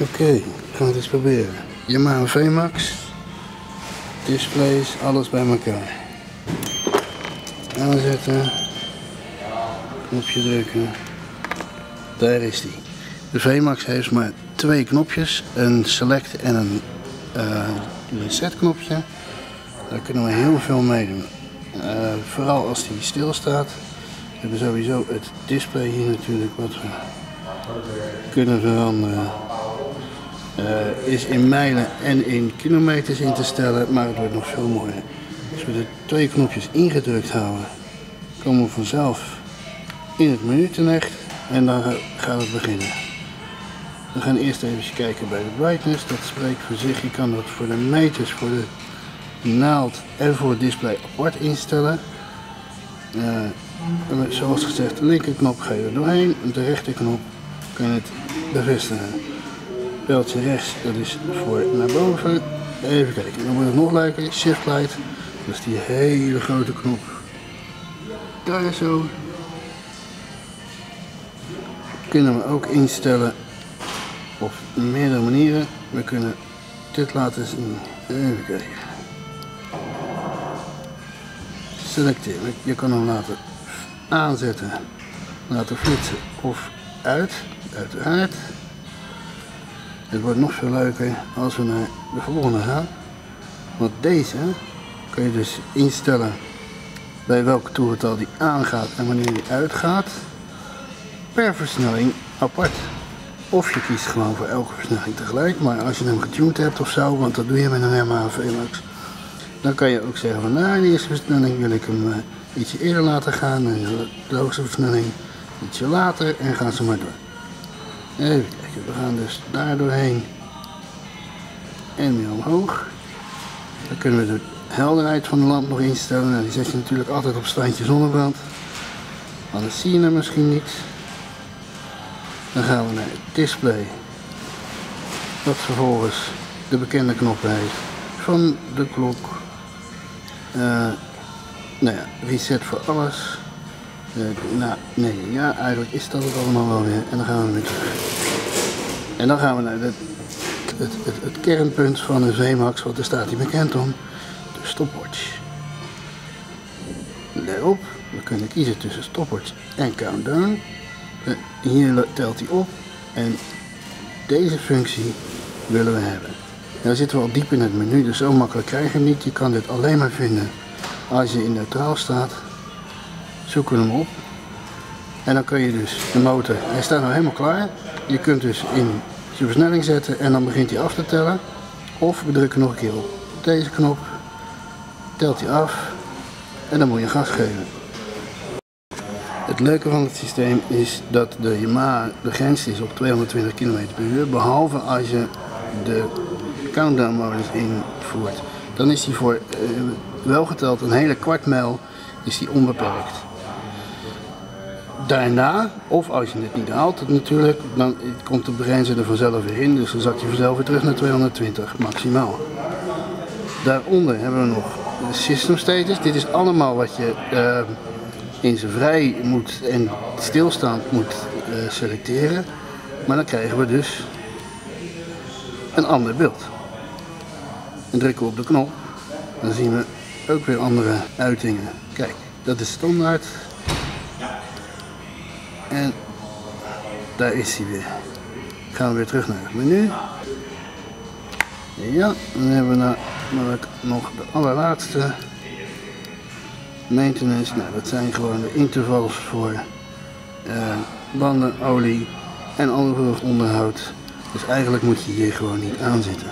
Oké, gaan we het eens proberen. Yamaha VMAX. Displays, alles bij elkaar. Aanzetten. Knopje drukken. Daar is die. De VMAX heeft maar twee knopjes. Een select en een uh, reset knopje. Daar kunnen we heel veel mee doen. Uh, vooral als die stilstaat. We hebben sowieso het display hier natuurlijk wat we kunnen veranderen. Uh, is in mijlen en in kilometers in te stellen, maar het wordt nog veel mooier. Als we de twee knopjes ingedrukt houden, komen we vanzelf in het menu terecht en dan gaat het beginnen. We gaan eerst even kijken bij de brightness, dat spreekt voor zich. Je kan dat voor de meters, voor de naald en voor het display apart instellen. Uh, zoals gezegd, de linkerknop ga je doorheen, de rechterknop kan je het bevestigen. Pijltje rechts, dat is voor naar boven. Even kijken, dan wordt het nog leuker. Shift light, dat is die hele grote knop. Daar zo. Kunnen we ook instellen op meerdere manieren. We kunnen dit laten zien. Even kijken. Selecteren. Je kan hem laten aanzetten, laten flitsen of uit, uiteraard. Het wordt nog veel leuker als we naar de volgende gaan. Want deze kun je dus instellen bij welke toerental die aangaat en wanneer die uitgaat. Per versnelling apart. Of je kiest gewoon voor elke versnelling tegelijk. Maar als je hem getuned hebt of zo, want dat doe je met een Yamaha VMAX. Dan kan je ook zeggen van nou de eerste versnelling wil ik hem uh, ietsje eerder laten gaan. En de hoogste versnelling ietsje later en gaan ze maar door. Even we gaan dus daar doorheen en weer omhoog. Dan kunnen we de helderheid van de lamp nog instellen. Nou, die zet je natuurlijk altijd op standje zonnebrand. Anders zie je hem misschien niet. Dan gaan we naar het display. Dat vervolgens de bekende knop heeft van de klok. Uh, nou ja, reset voor alles. Nou, nee, ja, eigenlijk is dat het allemaal wel weer. En dan gaan we weer terug. En dan gaan we naar het, het, het, kernpunt van een VMAX, want daar staat hij bekend om. De stopwatch. Daarop, we kunnen kiezen tussen stopwatch en countdown. Uh, hier telt hij op en deze functie willen we hebben. Nou zitten we al diep in het menu, dus zo makkelijk krijg je hem niet. Je kan dit alleen maar vinden als je in neutraal staat. Zoeken we hem op. En dan kun je dus de motor, hij staat nou helemaal klaar. Je kunt dus in je versnelling zetten en dan begint hij af te tellen. Of we drukken nog een keer op deze knop. Telt hij af en dan moet je gas geven. Het leuke van het systeem is dat de Yamaha begrensd is op 220 km per uur. Behalve als je de countdown modus invoert. Dan is die voor uh, wel geteld een hele kwart mijl is die onbeperkt. Daarna, of als je het niet haalt natuurlijk, dan komt de begrenzer er vanzelf weer in. Dus dan zak je vanzelf weer terug naar 220 maximaal. Daaronder hebben we nog de system status. Dit is allemaal wat je uh, in zijn vrij moet en stilstaand moet uh, selecteren. Maar dan krijgen we dus een ander beeld. En drukken we op de knop, dan zien we ook weer andere uitingen. Kijk, dat is standaard. En daar is hij weer. Gaan we weer terug naar het menu. Ja, dan hebben we namelijk nog de allerlaatste maintenance. Nou, dat zijn gewoon de intervals voor uh, banden, olie en ander onderhoud. Dus eigenlijk moet je hier gewoon niet aan zitten.